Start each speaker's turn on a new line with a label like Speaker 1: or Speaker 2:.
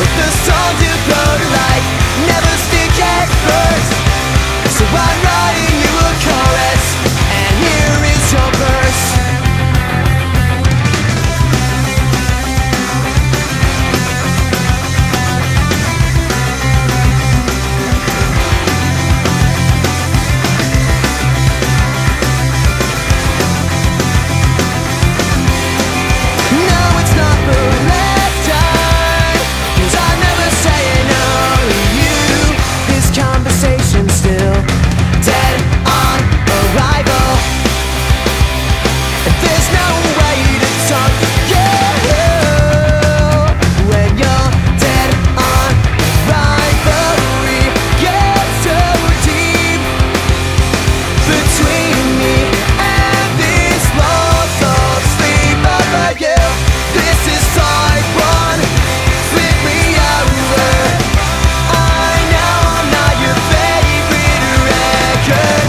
Speaker 1: But time care